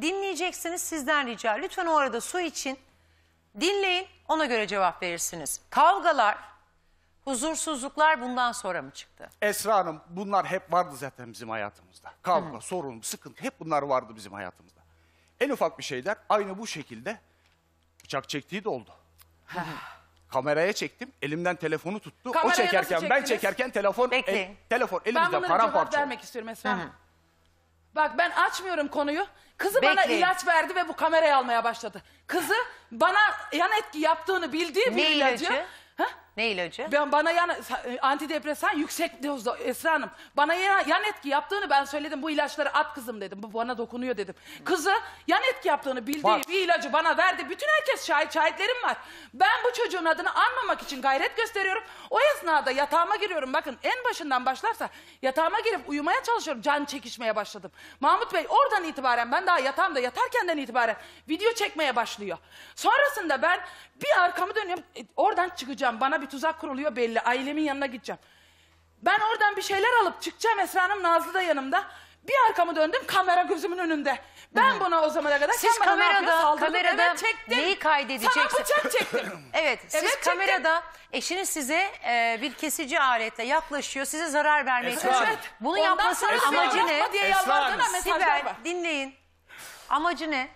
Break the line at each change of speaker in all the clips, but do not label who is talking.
dinleyeceksiniz sizden rica. Lütfen o arada su için dinleyin ona göre cevap verirsiniz. Kavgalar, huzursuzluklar bundan sonra mı çıktı?
Esra Hanım bunlar hep vardı zaten bizim hayatımızda. Kavga, sorun, sıkıntı hep bunlar vardı bizim hayatımızda. En ufak bir şeyler aynı bu şekilde bıçak çektiği de oldu. Kameraya çektim. Elimden telefonu tuttu.
Kameraya
o çekerken ben
çektiniz?
çekerken telefon
Bekleyin.
el- telefon
Ben
elimizden
bunlara cevap
paramparça. oldu.
vermek istiyorum Esra Hanım. Bak ben açmıyorum konuyu. Kızı bana
Bekleyin.
ilaç verdi ve bu kamerayı almaya başladı. Kızı bana yan etki yaptığını bildiği bir
Ne
ilacı...
ilacı?
Ha?
Ne ilacı?
Ben bana yan antidepresan yüksek dozda Esra Hanım. Bana yan, yan etki yaptığını ben söyledim. Bu ilaçları at kızım dedim. Bu bana dokunuyor dedim. Kızı yan etki yaptığını bildiği
Bak.
bir ilacı bana verdi. Bütün herkes şahit, şahitlerim var. Ben bu çocuğun adını anmamak için gayret gösteriyorum. O esnada yatağıma giriyorum. Bakın en başından başlarsa yatağıma girip uyumaya çalışıyorum. Can çekişmeye başladım. Mahmut Bey oradan itibaren ben daha yatağımda yatarkenden itibaren video çekmeye başlıyor. Sonrasında ben bir arkamı dönüyorum. E, Oradan çıkacağım. Bana bir tuzak kuruluyor belli. Ailemin yanına gideceğim. Ben oradan bir şeyler alıp çıkacağım Esra Hanım Nazlı da yanımda. Bir arkamı döndüm kamera gözümün önünde. Ben buna o zamana kadar
Siz
sen bana ne
kamerada-
yapıyorsun? Saldırdın.
kamerada
evet, çektim.
neyi kaydedeceksiniz?
Sana bıçak çektim.
Evet, siz
Evet, çektim.
kamerada eşiniz size e, bir kesici aletle yaklaşıyor, size zarar vermeye
Esra
çalışıyor.
Hanım.
Bunu
Ondan
yapmasının
sonra
amacı
yapma
ne?
diye
Esra
yalvardığına
Hanım.
mesajlar
Sibel
var.
dinleyin. Amacı ne?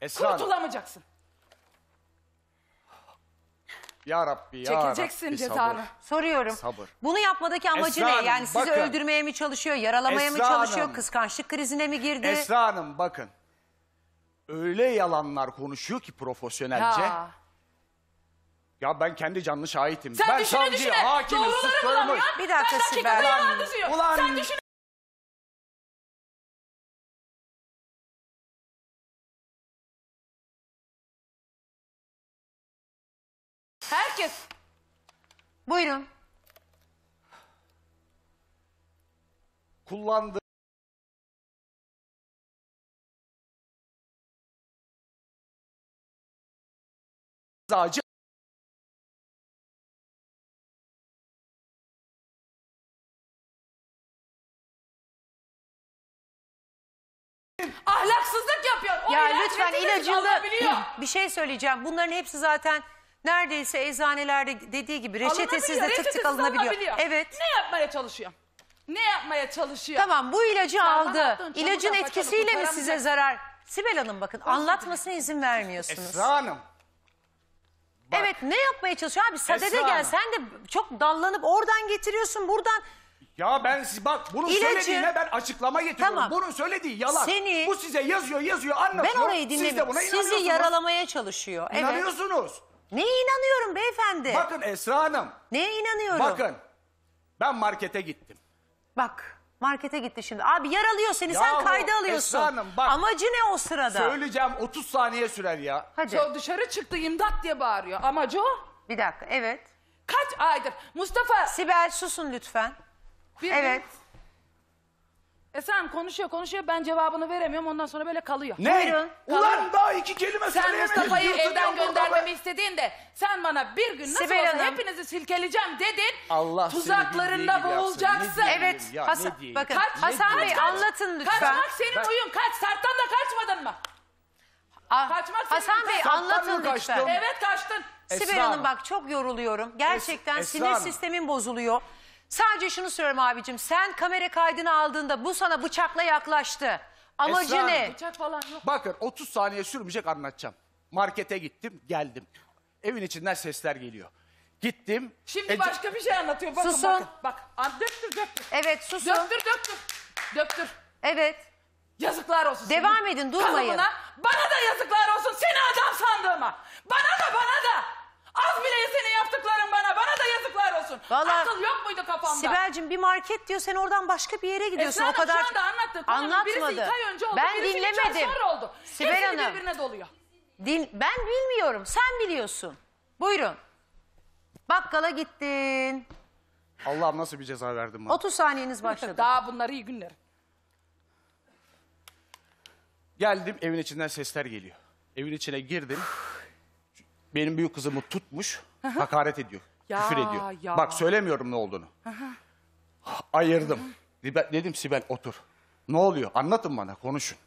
Esra Hanım.
Kurtulamayacaksın.
Ya Rabbi ya
Çekeceksin
Rabbi,
cezanı.
Soruyorum.
Sabır.
Bunu yapmadaki amacı
Esra
ne?
Hanım,
Yani sizi
bakın.
öldürmeye mi çalışıyor, yaralamaya mı
Esra
çalışıyor,
Hanım.
kıskançlık krizine mi girdi?
Esra Hanım bakın. Öyle yalanlar konuşuyor ki profesyonelce. Ya,
Ya.
ben kendi canlı şahitim.
Sen
ben
düşüne
savcı,
düşüne. Doğruları
suçlarımı...
bulamıyorsun.
Bir dakika
Sen dakikada
Sibel.
düzüyor.
Ulan-
Sen düşün. Herkes
Buyurun.
kullandığı acı
ahlaksızlık yapıyor. O
Ya lütfen ilacında bir şey söyleyeceğim. Bunların hepsi zaten neredeyse eczanelerde dediği gibi reçetesiz de
Alınabiliyor,
tık tık
reçetesiz
alınabiliyor.
alınabiliyor.
Evet.
Ne yapmaya çalışıyor? Ne yapmaya çalışıyor?
Tamam bu ilacı
bana
aldı.
attın, çabuk
İlacın
yap,
etkisiyle mi size zarar? Sibel Hanım bakın anlatmasına izin vermiyorsunuz.
Esra Hanım. Bak,
Evet ne yapmaya çalışıyor abi sadede
Esra
gel
Hanım.
sen de çok dallanıp oradan getiriyorsun buradan.
Ya ben siz bak bunun
İlacı-
söylediğine ben açıklama getiriyorum.
Tamam.
Bunun söylediği yalan.
Seni-
Bu size yazıyor yazıyor anlatıyor.
Ben orayı
Siz de
dinlemiyorum.
buna
Sizi
inanıyorsunuz.
yaralamaya çalışıyor. Evet.
İnanıyorsunuz.
Neye inanıyorum beyefendi?
Bakın Esra Hanım.
Neye inanıyorum?
Bakın. Ben markete gittim.
Bak markete gitti şimdi. Abi yaralıyor seni sen
Yahu,
kayda alıyorsun.
Esra Hanım, bak.
Amacı ne o sırada?
Söyleyeceğim 30 saniye sürer ya.
Hadi
So- dışarı çıktı imdat diye bağırıyor. Amacı o.
bir dakika evet.
Kaç aydır? Mustafa
Sibel susun lütfen.
bir
Evet.
Esen konuşuyor konuşuyor ben cevabını veremiyorum ondan sonra böyle kalıyor.
Ne?
Buyurun.
Ulan daha iki kelime
Sen
söyleyemedim.
Mustafa'yı evden göndermemi istediğinde sen bana bir gün nasıl
Sibel
olsa
Hanım.
hepinizi silkeleyeceğim dedin.
Allah seni
Tuzaklarında
bildiği gibi yapsın.
boğulacaksın.
Ne
Evet
ya,
Hasan
ne diyeyim?
bakın
Kaç,
Hasan
kaç,
Bey
kaç.
anlatın lütfen.
Kaçmak senin
Ben-
oyun kaç. Sarp'tan da kaçmadın mı?
Ah,
kaçmak senin
Hasan Bey
kaç-
Sarp'tan
anlatın
mı kaçtım?
lütfen.
Evet kaçtın.
Sibel
Esra
Hanım
Hanım.
bak çok yoruluyorum. Gerçekten
Es- Esra
sinir
Hanım.
sistemin bozuluyor. Sadece şunu söylüyorum abicim. Sen kamera kaydını aldığında bu sana bıçakla yaklaştı. Amacı
Esra Hanım.
ne?
Bıçak falan yok.
Bakın 30 saniye sürmeyecek anlatacağım. Markete gittim geldim. Evin içinden sesler geliyor. Gittim.
Şimdi
Ece-
başka bir şey anlatıyor. Bakın
Susun.
bakın. Bak. Döktür döktür.
Evet susun.
Döktür döktür. Döktür.
Evet.
Yazıklar olsun.
Devam
senin
edin, durmayın.
Kanımına, bana da yazıklar olsun seni adam sandığıma. Bana da bana da. Az bile senin yaptıkların bana. Bana da yazıklar olsun.
Vallahi-
Akıl yok muydu kafamda?
Sibel'cim bir market diyor sen oradan başka bir yere gidiyorsun.
Esra
o kadar
Hanım şu anda anlattı. Konunun Birisi
anlatmadı.
iki ay önce oldu.
Ben
birisi üç ay
dinlemedim.
sonra oldu.
Sibel
Hepsini
Hanım.
birbirine doluyor.
Din, ben bilmiyorum. Sen biliyorsun. Buyurun. Bakkala gittin.
Allah'ım nasıl bir ceza verdin bana.
30 saniyeniz başladı.
Daha bunlar iyi günler.
Geldim evin içinden sesler geliyor. Evin içine girdim. Benim büyük kızımı tutmuş. hakaret ediyor.
Ya,
küfür ediyor.
ya.
Bak söylemiyorum ne olduğunu. Ayırdım. Sibel- Dedim Sibel otur. Ne oluyor? Anlatın bana konuşun.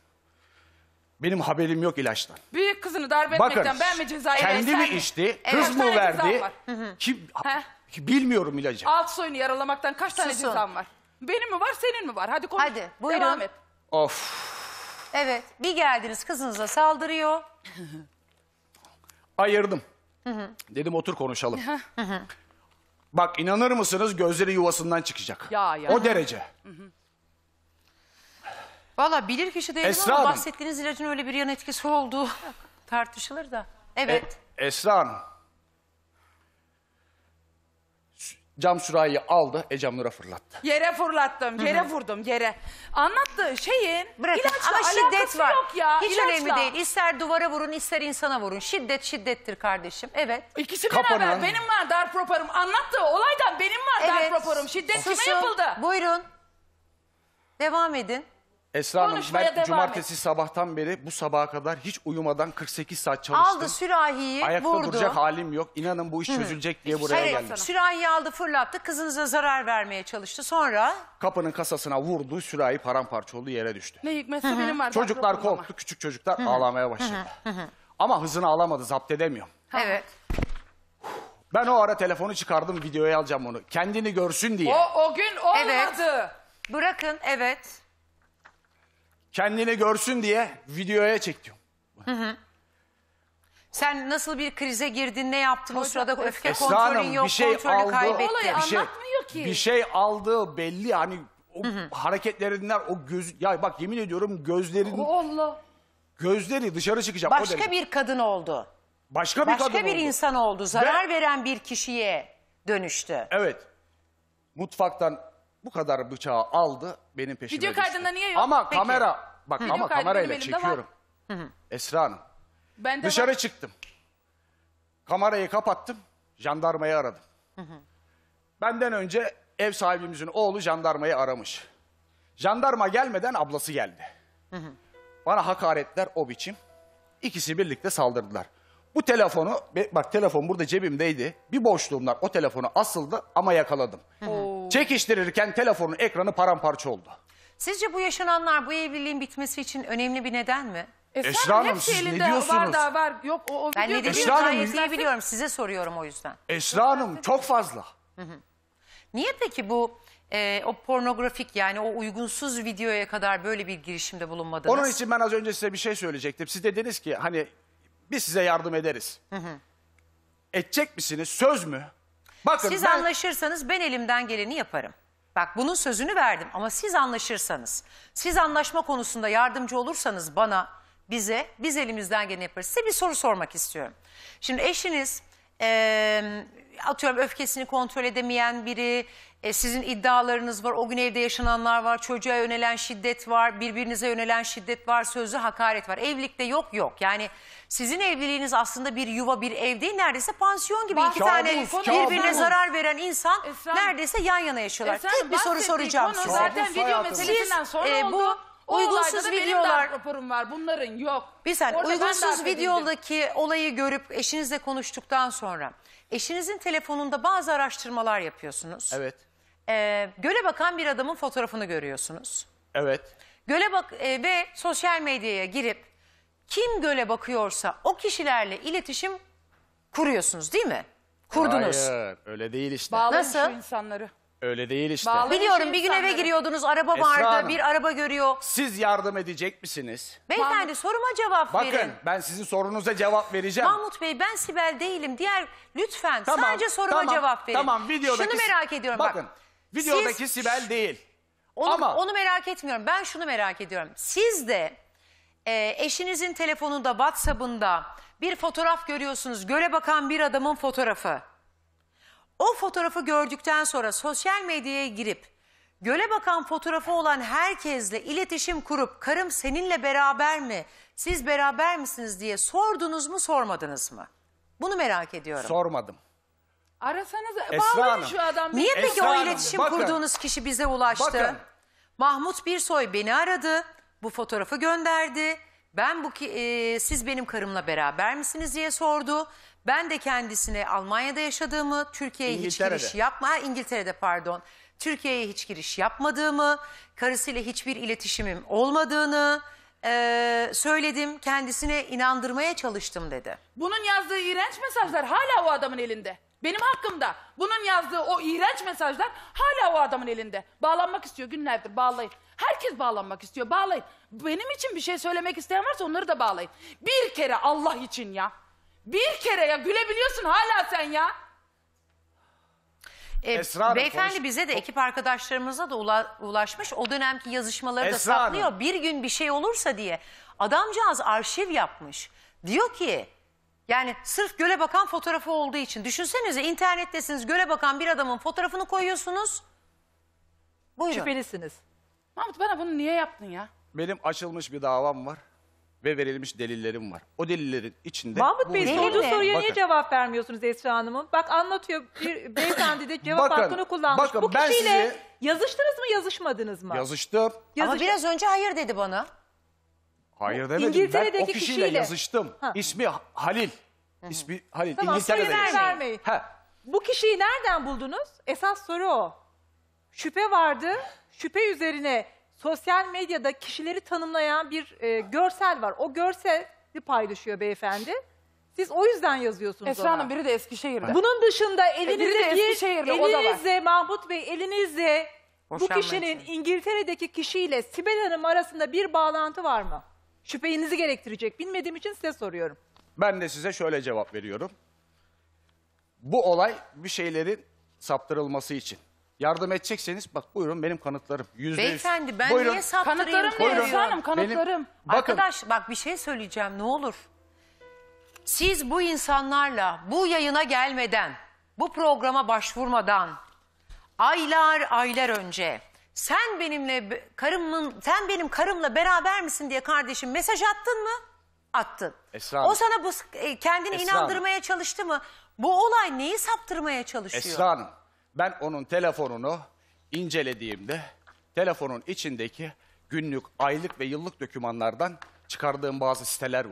Benim haberim yok ilaçtan.
Büyük kızını darbe
Bakın
etmekten ben mi cezayı
kendi mi içti, kız mı verdi? Kim bilmiyorum ilacı.
Alt soyunu yaralamaktan kaç tane
Susun.
cezam var? Benim mi var senin mi var? Hadi konuş.
Hadi, buyurun.
Devam et.
Of.
Evet bir geldiniz kızınıza saldırıyor.
Ayırdım. Dedim otur konuşalım. Bak inanır mısınız gözleri yuvasından çıkacak.
Ya, ya.
O derece.
Valla bilir kişi değilim
Esra
ama
Hanım.
bahsettiğiniz ilacın öyle bir yan etkisi olduğu tartışılır da. Evet.
E, Esra Hanım. Cam sürahiyi aldı, Ecem Nur'a fırlattı.
Yere fırlattım, yere vurdum, yere. Anlattığı şeyin
Bırakın
ilaçla
ama şiddet
alakası
var.
yok ya.
Hiç
ilaçla.
önemli değil. İster duvara vurun ister insana vurun. Şiddet şiddettir kardeşim. Evet.
İkisi
Kapının-
beraber. Benim var darp raporum. Anlattığı olaydan benim var
Evet.
darp raporum. Şiddet kime
Susun.
yapıldı?
Buyurun. Devam edin.
Esra Hanım
Konuşmaya
ben
devam
cumartesi
et.
sabahtan beri bu sabaha kadar hiç uyumadan 48 saat çalıştım.
Aldı sürahiyi
Ayakta
vurdu.
duracak halim yok. İnanın bu iş çözülecek diye buraya
Hayır,
geldim.
sürahiyi aldı fırlattı. Kızınıza zarar vermeye çalıştı. Sonra
Kapının kasasına vurdu, sürahi paramparça oldu yere düştü.
Ne hikmetse benim var
Çocuklar
raporum ama.
korktu, küçük çocuklar ağlamaya başladı. Ama hızını alamadı, zapt edemiyorum.
evet.
Ben o ara telefonu çıkardım, videoya alacağım onu. Kendini görsün diye.
O, o gün olmadı.
Evet. Bırakın evet.
Kendini görsün diye videoya çektim.
Sen nasıl bir krize girdin, ne yaptın o sırada öfke
Esra
kontrolün
Hanım
yok,
bir şey
kontrolü
aldı.
kaybettin.
Olayı
bir şey,
anlatmıyor ki.
Bir şey aldığı belli hani o hareketlerinden o göz ya bak yemin ediyorum gözlerin
Allah.
gözleri dışarı çıkacak o
Başka
derece.
bir kadın oldu.
başka bir
Başka
kadın
bir
oldu.
insan oldu. Zarar veren bir kişiye dönüştü.
Evet. Mutfaktan bu kadar bıçağı aldı benim peşime
Video
düştü.
kaydında niye yok?
Ama
Peki.
kamera bak ama
kaydı
kamerayla
benim elimde var.
çekiyorum. Esra Hanım.
Ben de
Dışarı
var.
çıktım. Kamerayı kapattım. Jandarmayı aradım. Benden önce ev sahibimizin oğlu jandarmayı aramış. Jandarma gelmeden ablası geldi. Bana hakaretler o biçim. İkisi birlikte saldırdılar. Bu telefonu, be- bak telefon burada cebimdeydi. Bir boşluğumdan o telefonu asıldı ama yakaladım. Çekiştirirken telefonun ekranı paramparça oldu.
Sizce bu yaşananlar bu evliliğin bitmesi için önemli bir neden mi?
Esra,
Esra
Hanım hepsi
siz ne
elinde
diyorsunuz?
var da var. Yok o, o
Ben
video
ne dediğimi
Esra Hanım,
gayet iyi biliyorum. Size soruyorum o yüzden.
Esra Hanım çok fazla.
Niye peki bu e, o pornografik yani o uygunsuz videoya kadar böyle bir girişimde bulunmadınız?
Onun için ben az önce size bir şey söyleyecektim. Siz dediniz ki hani biz size yardım ederiz. Edecek misiniz? Söz mü? Bakın
Siz
ben
anlaşırsanız ben elimden geleni yaparım. Bak bunun sözünü verdim ama siz anlaşırsanız, siz anlaşma konusunda yardımcı olursanız bana, bize, biz elimizden geleni yaparız. Size bir soru sormak istiyorum. Şimdi eşiniz eee, atıyorum öfkesini kontrol edemeyen biri, e, sizin iddialarınız var, o gün evde yaşananlar var, çocuğa yönelen şiddet var, birbirinize yönelen şiddet var, sözlü hakaret var. Evlilikte yok yok. Yani sizin evliliğiniz aslında bir yuva, bir ev değil, neredeyse pansiyon gibi. iki
Kabus,
tane
kabus.
birbirine zarar veren insan
Esra-
neredeyse yan yana yaşıyorlar. Tek bir soru soracağım
konu
size.
Zaten
Kabus
video
hayatım.
meselesinden
Siz,
sonra
e,
oldu.
bu uygunsuz
da benim
videolar-
darp raporum var. Bunların yok.
Bir saniye
Orada ben
uygunsuz
darp edildim.
videodaki olayı görüp eşinizle konuştuktan sonra eşinizin telefonunda bazı araştırmalar yapıyorsunuz.
Evet.
Ee, göle bakan bir adamın fotoğrafını görüyorsunuz.
Evet.
Göle bak e, ve sosyal medyaya girip kim göle bakıyorsa o kişilerle iletişim kuruyorsunuz değil mi? Kurdunuz.
Hayır, öyle değil işte.
Bağlayın
Nasıl?
şu insanları.
Öyle değil işte.
Bağlayın
Biliyorum bir gün eve
insanları.
giriyordunuz araba
Esra
vardı
Hanım.
bir araba görüyor.
Siz yardım edecek misiniz?
Beyefendi soruma cevap
Bakın
verin.
ben sizin sorunuza cevap vereceğim.
Mahmut Bey ben Sibel değilim. Diğer lütfen
Tamam,
sadece soruma
tamam,
cevap verin.
Tamam videodaki...
Şunu merak ediyorum.
Bakın
bak,
videodaki
siz-
Sibel değil.
Onu,
Ama-
onu merak etmiyorum. Ben şunu merak ediyorum. Siz de e, eşinizin telefonunda, WhatsApp'ında bir fotoğraf görüyorsunuz. Göle bakan bir adamın fotoğrafı. O fotoğrafı gördükten sonra sosyal medyaya girip göle bakan fotoğrafı olan herkesle iletişim kurup karım seninle beraber mi? Siz beraber misiniz diye sordunuz mu sormadınız mı? Bunu merak ediyorum.
Sormadım.
Arasanız
Esra
bağlayın
Hanım.
şu adam.
Niye peki
Esra
o
Hanım,
iletişim
bakın.
kurduğunuz kişi bize ulaştı?
Bakın.
Mahmut Birsoy beni aradı. Bu fotoğrafı gönderdi. Ben bu ki e, siz benim karımla beraber misiniz diye sordu. Ben de kendisine Almanya'da yaşadığımı, Türkiye'ye hiç
İngiltere'de.
giriş yapma, ha, İngiltere'de pardon. Türkiye'ye hiç giriş yapmadığımı, karısıyla hiçbir iletişimim olmadığını eee, söyledim, kendisine inandırmaya çalıştım dedi.
Bunun yazdığı iğrenç mesajlar hala o adamın elinde. Benim hakkımda. Bunun yazdığı o iğrenç mesajlar hala o adamın elinde. Bağlanmak istiyor günlerdir bağlayın. Herkes bağlanmak istiyor bağlayın. Benim için bir şey söylemek isteyen varsa onları da bağlayın. Bir kere Allah için ya. Bir kere ya gülebiliyorsun hala sen ya.
E,
Esra Hanım,
beyefendi
konuş-
bize de ekip arkadaşlarımıza da ula- ulaşmış. O dönemki yazışmaları da
Esra Hanım.
saklıyor. Bir gün bir şey olursa diye. Adamcağız arşiv yapmış. Diyor ki yani sırf göle bakan fotoğrafı olduğu için. Düşünsenize internettesiniz göle bakan bir adamın fotoğrafını koyuyorsunuz. Buyurun.
Şüphelisiniz.
Mahmut bana bunu niye yaptın ya?
Benim açılmış bir davam var ve verilmiş delillerim var. O delillerin içinde...
Mahmut
bu
Bey
videolar-
sorduğu soruya niye
Bakın.
cevap vermiyorsunuz Esra Hanım'ın? Bak anlatıyor bir beyefendi de cevap
Bakın,
hakkını kullanmış.
bakın
Bu
ben
kişiyle
sizi-
yazıştınız mı yazışmadınız mı?
Yazıştım.
Ama
Yazış-
biraz önce hayır dedi bana.
Hayır demedim. Ben o
İngiltere'deki
kişiyle,
kişiyle.
yazıştım.
Ha.
İsmi Halil. İsmi Halil.
Tamam,
İngiltere'de yaşıyor.
vermeyin.
He.
Bu kişiyi nereden buldunuz? Esas soru o. Şüphe vardı. Şüphe üzerine sosyal medyada kişileri tanımlayan bir e, görsel var. O görseli paylaşıyor beyefendi. Siz o yüzden yazıyorsunuz
Esra
ona.
Hanım biri de Eskişehir'de.
Bunun dışında
biri de
elinizde bir,
Eskişehir'de, o da var.
elinizde Mahmut Bey elinizde bu kişinin. İngiltere'deki kişiyle Sibel Hanım arasında bir bağlantı var mı? Şüphenizi gerektirecek. Bilmediğim için size soruyorum.
Ben de size şöyle cevap veriyorum. Bu olay bir şeylerin saptırılması için. Yardım edecekseniz bak buyurun benim kanıtlarım. Yüzde yüz.
Beyefendi ben
Buyurun.
niye saptırayım?
Kanıtlarım ne
Buyurun.
Esra Hanım
Benim-
kanıtlarım.
Bakın
Arkadaş bak bir şey söyleyeceğim ne olur. Siz bu insanlarla bu yayına gelmeden, bu programa başvurmadan aylar aylar önce sen benimle be- karımın sen benim karımla beraber misin diye kardeşim mesaj attın mı? Attın.
Esra Hanım.
o sana bu e, kendini
Esra
inandırmaya çalıştı mı? Bu olay neyi saptırmaya çalışıyor?
Esra Hanım ben onun telefonunu incelediğimde telefonun içindeki günlük, aylık ve yıllık dokümanlardan çıkardığım bazı siteler var.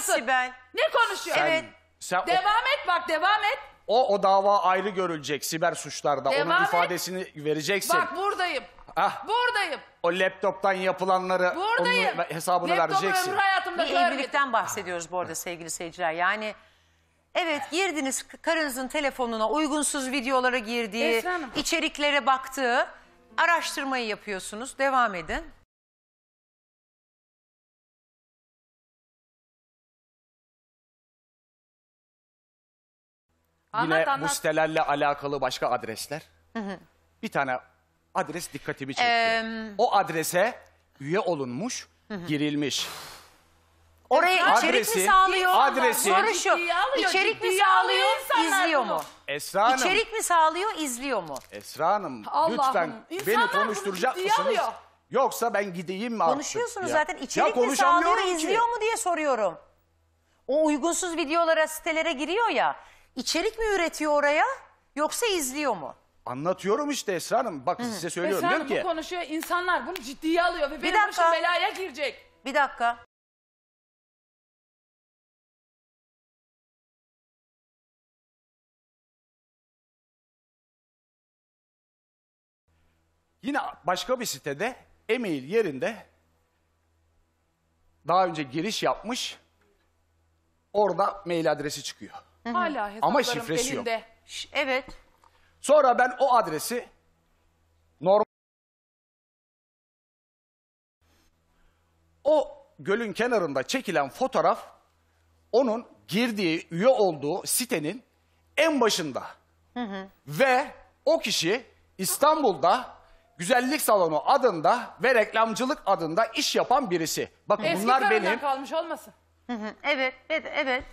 Sibel.
Ne konuşuyor?
Evet.
Sen o,
Devam et bak devam et.
O, o dava ayrı görülecek siber suçlarda.
Devam
onun
et.
ifadesini vereceksin.
Bak buradayım.
Ah.
Buradayım.
O laptoptan yapılanları
Buradayım.
onun hesabını
Laptopu
vereceksin.
ömrü hayatımda
Bir
görmedim.
evlilikten bahsediyoruz bu arada sevgili seyirciler. Yani evet girdiniz karınızın telefonuna uygunsuz videolara girdiği,
Esra Hanım.
içeriklere baktığı araştırmayı yapıyorsunuz. Devam edin.
Anlat
Yine bu
anlat.
sitelerle alakalı başka adresler. Bir tane adres dikkatimi çekti.
Ee,
o adrese üye olunmuş, girilmiş.
Oraya
Esra-
içerik mi
Adresi-
sağlıyor?
adresi-
Soru şu.
Ciddiye alıyor,
İçerik mi
ciddiye
sağlıyor,
insanlar
izliyor
bunu.
mu?
Esra Hanım,
İçerik mi sağlıyor, izliyor mu?
Esra Hanım
Allah'ım,
lütfen
insanlar
beni
bunu
konuşturacak
ciddiye
mısınız?
alıyor.
Yoksa ben gideyim mi artık?
Konuşuyorsunuz
ya?
zaten.
Ya
İçerik mi
konuşamıyorum
sağlıyor,
ki.
izliyor mu diye soruyorum. O uygunsuz videolara, sitelere giriyor ya. İçerik mi üretiyor oraya yoksa izliyor mu?
Anlatıyorum işte Esra Hanım. Bak size söylüyorum.
Esra Hanım
diyorum
bu
ki
konuşuyor. İnsanlar bunu ciddiye alıyor ve benim
dakika.
başım belaya girecek.
Bir dakika.
yine başka bir sitede e-mail yerinde daha önce giriş yapmış. Orada mail adresi çıkıyor.
Hala hesaplarım
Ama şifresi yok.
elinde.
Ş- Evet.
Sonra ben o adresi normal o gölün kenarında çekilen fotoğraf onun girdiği, üye olduğu sitenin en başında. Ve o kişi İstanbul'da güzellik salonu adında ve reklamcılık adında iş yapan birisi. Bakın
Eski
bunlar
karından
benim
kalmış olmasın.
Evet, evet, evet.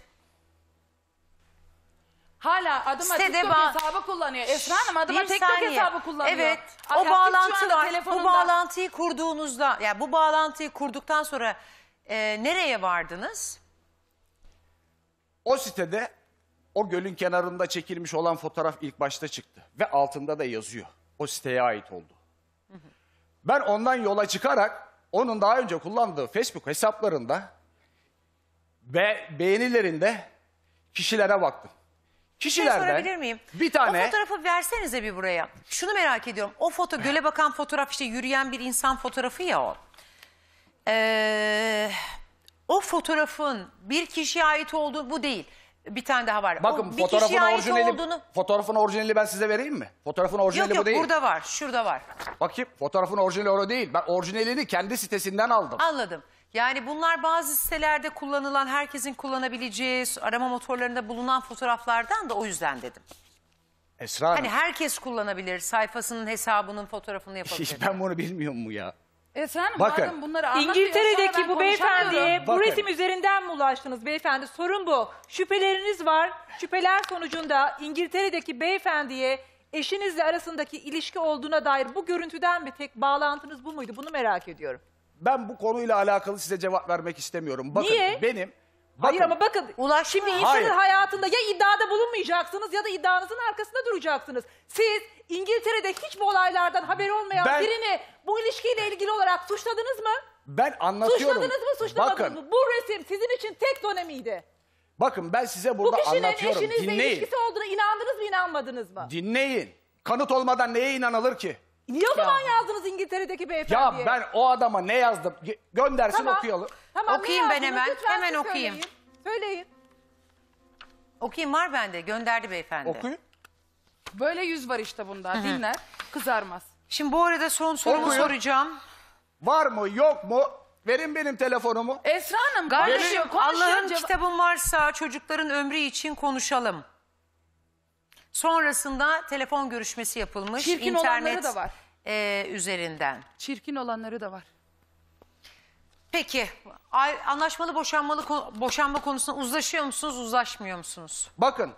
Hala adıma
Sitede
TikTok
ba-
hesabı kullanıyor. Esra Hanım adıma
Bir
TikTok
saniye.
hesabı kullanıyor.
Evet.
Ay,
O
aktif şu
bağlantı
anda
var. Bu bağlantıyı kurduğunuzda, yani bu bağlantıyı kurduktan sonra e, nereye vardınız?
O sitede o gölün kenarında çekilmiş olan fotoğraf ilk başta çıktı. Ve altında da yazıyor. O siteye ait oldu. Ben ondan yola çıkarak onun daha önce kullandığı Facebook hesaplarında ve beğenilerinde kişilere baktım.
Bir şey sorabilir
Kişilerden
miyim?
bir tane
O fotoğrafı versenize bir buraya. Şunu merak ediyorum. O foto göle bakan fotoğraf işte yürüyen bir insan fotoğrafı ya o. Ee, o fotoğrafın bir kişiye ait olduğu bu değil. Bir tane daha var.
bakın
o bir
fotoğrafın
kişiye ait
orijinali
olduğunu...
fotoğrafın orijinali ben size vereyim mi? Fotoğrafın orijinali
Yok yok
bu değil.
burada var. Şurada var.
Bakayım fotoğrafın orijinali o değil. Ben orijinalini kendi sitesinden aldım.
Anladım. Yani bunlar bazı sitelerde kullanılan, herkesin kullanabileceği, arama motorlarında bulunan fotoğraflardan da o yüzden dedim.
Esra Hanım.
Hani herkes kullanabilir, sayfasının hesabının fotoğrafını yapabilir.
ben bunu bilmiyor mu ya?
Hanım
Bakın.
madem bunları anlatıyor,
İngiltere'deki bu beyefendiye bu
Bakın.
resim üzerinden mi ulaştınız beyefendi? Sorun bu. Şüpheleriniz var. Şüpheler sonucunda İngiltere'deki beyefendiye eşinizle arasındaki ilişki olduğuna dair bu görüntüden mi tek bağlantınız bu muydu? Bunu merak ediyorum.
Ben bu konuyla alakalı size cevap vermek istemiyorum. Bakın
Niye?
benim
Hayır ama bakın
Ulaş-
şimdi insanın
Hayır.
hayatında ya iddiada bulunmayacaksınız ya da iddianızın arkasında duracaksınız. Siz İngiltere'de hiç bu olaylardan haberi olmayan
Ben-
birini bu ilişkiyle ilgili olarak suçladınız mı?
ben anlatıyorum.
Suçladınız mı suçlamadınız
bakın,
mı? Bu resim sizin için tek dönemiydi.
bakın ben size
Bu
burada
kişinin
anlatıyorum.
eşinizle
Dinleyin.
ilişkisi olduğuna inandınız mı inanmadınız mı?
Dinleyin. Kanıt olmadan neye inanılır ki?
Niye o zaman yazdınız İngiltere'deki
Ya
beyefendiye?
ben o adama ne yazdım? Göndersin
Tamam.
okuyalım.
Tamam, ne
Okuyayım ben
yazdınız?
hemen,
Lütfen
hemen
siz
okuyayım.
Söyleyin. söyleyin.
Okuyayım var bende. Gönderdi beyefendi.
Okuyun.
Böyle yüz var işte bunda. Dinler, kızarmaz.
Şimdi bu arada son sorumu
Okuyun.
soracağım.
Var mı yok mu? Verin benim telefonumu.
Esra Hanım
Kardeşim
konuşuyor, konuşuyor.
Allah'ın
ceva-
kitabın varsa çocukların ömrü için konuşalım. Sonrasında telefon görüşmesi yapılmış.
Çirkin
internet
olanları da var.
e, üzerinden.
Çirkin olanları da var.
Peki ay- anlaşmalı boşanmalı ko- boşanma konusunda uzlaşıyor musunuz uzlaşmıyor musunuz?
Bakın.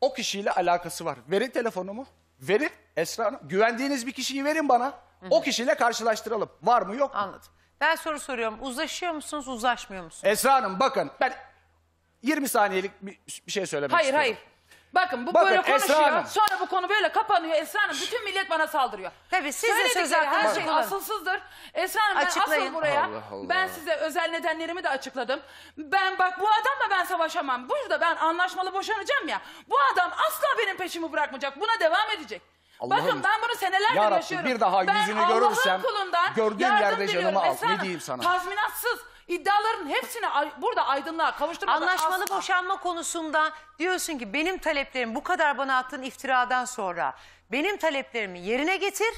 O kişiyle alakası var. Verin telefonumu. Verin Esra Hanım. Güvendiğiniz bir kişiyi verin bana. O kişiyle karşılaştıralım. Var mı yok mu?
Anladım. Ben soru soruyorum. Uzlaşıyor musunuz uzlaşmıyor musunuz?
Esra Hanım bakın ben 20 saniyelik bir, bir şey söylemek
Hayır
istiyorum.
hayır. Bakın bu
Bakın,
böyle
Esra
konuşuyor.
Hanım.
Sonra bu konu böyle kapanıyor. Esra Hanım bütün millet bana saldırıyor.
Tabii, siz de
Söyledikleri
söz hakkınızı
her şey
kullanın.
asılsızdır. Esra Hanım ben
Açıklayın.
asıl buraya
Allah Allah.
ben size özel nedenlerimi de açıkladım. Ben bak bu adamla ben savaşamam. Burada ben anlaşmalı boşanacağım ya. Bu adam asla benim peşimi bırakmayacak. Buna devam edecek.
Allah'ım.
Bakın ben bunu senelerdir
Ya Rabbi,
yaşıyorum.
bir daha
ben
yüzünü
Allah'ın
görürsem,
kulundan
gördüğüm
yardım
yerde canımı al.
Esra
Ne
Hanım,
diyeyim sana?
Tazminatsız iddiaların hepsini ay- burada aydınlığa kavuşturmadan
Anlaşmalı
asla.
boşanma konusunda diyorsun ki benim taleplerim bu kadar bana attığın iftiradan sonra benim taleplerimi yerine getir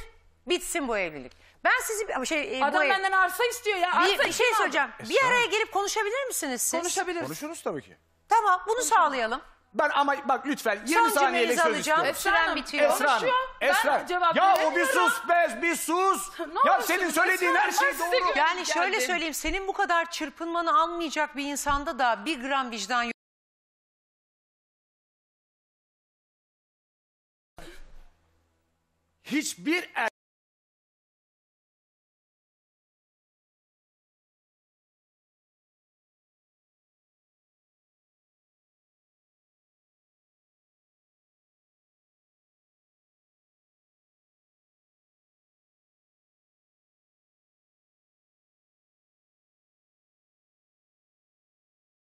bitsin bu evlilik. Ben sizi bir- şey e, bu
Adam
ev-
benden arsa istiyor ya. Arsa
bir, bir şey
kim aldı?
söyleyeceğim. Bir araya gelip konuşabilir misiniz siz?
Konuşabiliriz.
Konuşuruz tabii ki.
Tamam bunu sağlayalım.
Ben ama bak lütfen 20
Son
saniyelik
cümlenizi
söz
alacağım.
istiyorum.
Esra
Süren
Hanım,
bitiyor.
Esra Hanım.
Konuşuyor. Ben
Esra.
cevap
ya o bir
veremiyorum.
sus be bir sus.
Ne
ya
olursunuz
senin söylediğin
Esra
her
Hanım,
şey
size
doğru.
Yani şöyle
Geldim.
söyleyeyim senin bu kadar çırpınmanı almayacak bir insanda da bir gram vicdan yok.
Hiçbir er...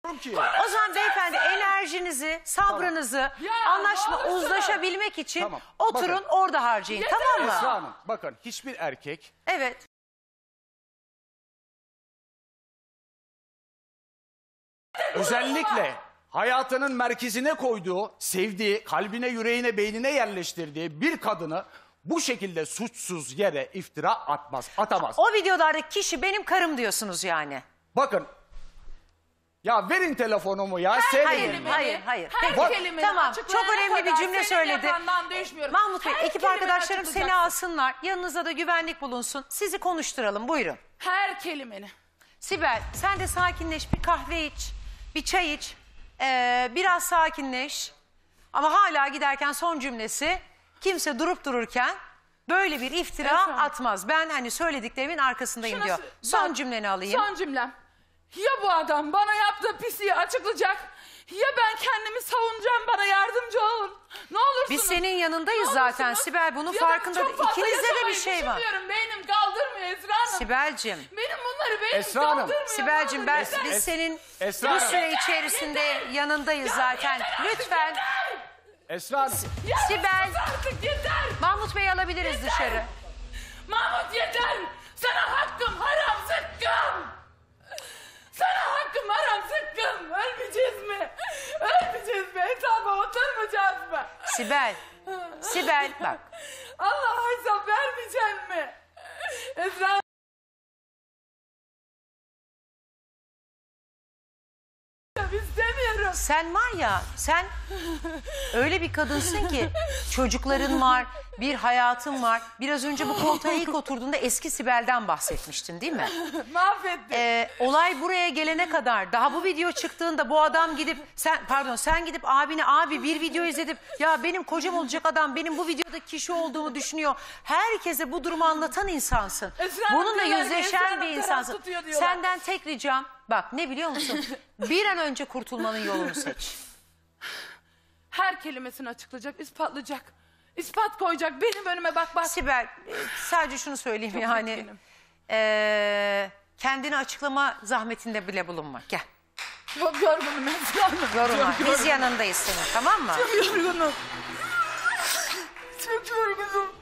ki.
O zaman beyefendi enerjinizi, sabrınızı,
Ya,
anlaşma,
ne
uzlaşabilmek için
Tamam,
oturun
bakın.
orada harcayın. Tamam mı?
Esra Hanım bakın hiçbir erkek
Evet.
özellikle hayatının merkezine koyduğu, sevdiği, kalbine, yüreğine, beynine yerleştirdiği bir kadını bu şekilde suçsuz yere iftira atmaz, atamaz.
O videodaki kişi benim karım diyorsunuz yani.
Bakın. Ya verin telefonumu ya.
Hayır,
Seyredin.
hayır, hayır.
Her
Peki,
kelimeni
tamam, çok önemli bir
kadar
cümle
senin
söyledi.
yakandan düşmüyorum.
Mahmut Bey,
Her
ekip arkadaşlarım seni
açıklayacaksın.
alsınlar. Yanınızda da güvenlik bulunsun. Sizi konuşturalım. Buyurun.
Her kelimeni.
Sibel, sen de sakinleş. Bir kahve iç, bir çay iç. Ee, biraz sakinleş. Ama hala giderken son cümlesi kimse durup dururken böyle bir iftira
Efendim?
atmaz. Ben hani söylediklerimin arkasındayım
Şuna
diyor.
sö-
Son
bak,
cümleni alayım.
Son cümlem. Ya bu adam bana yaptığı pisliği açıklayacak ya ben kendimi savunacağım bana yardımcı olun. Ne olursunuz.
Biz senin yanındayız
Ne
zaten
olursunuz.
Sibel. Bunun
Ya
farkında.
çok fazla
İkinizde de bir
yaşamayı
şey var.
düşünmüyorum. Beynim kaldırmıyor Esra Hanım.
Sibel'cim.
Benim bunları beynim
Esra Hanım.
kaldırmıyor.
Sibel'cim ben,
yeter.
biz senin
Esra
bu
Hanım.
süre içerisinde yanındayız zaten. Lütfen
Esra Hanım.
Ya
Sibel.
sus artık yeter.
Mahmut Bey'i alabiliriz dışarı.
Mahmut yeter. Sana hakkım haram zıkkım. Sana hakkım haram zıkkım. Ölmeyeceğiz mi? Hesaba oturmayacağız mı?
Sibel. Sibel bak.
Allah'a hesap vermeyecek mi? Esra istemiyorum.
Sen var ya sen öyle bir kadınsın ki çocukların var, bir hayatın var. Biraz önce bu koltuğa ilk oturduğunda eski Sibel'den bahsetmiştin değil mi?
Mahvettin.
Ee, olay buraya gelene kadar daha bu video çıktığında bu adam gidip sen pardon sen gidip abine abi bir video izledim ya benim kocam olacak adam benim bu videodaki kişi olduğumu düşünüyor. Herkese bu durumu anlatan insansın.
Esra Hanım
Bununla
diyorlar ki Esra
yüzleşen
Hanım
bir
taraf
insansın.
tutuyor diyorlar.
Senden tek ricam bak ne biliyor musun? Bir an önce kurtulmanın yolunu seç.
Her kelimesini açıklayacak, ispatlayacak. İspat koyacak. Benim önüme bak bak.
Sibel e, sadece şunu söyleyeyim yani.
üzgünüm.
e, kendini açıklama zahmetinde bile bulunma. Gel.
Çok yorgunum Hanım.
Yorulma.
Çok
Biz yanındayız senin tamam mı?
yorgunum. Çok yorgunum.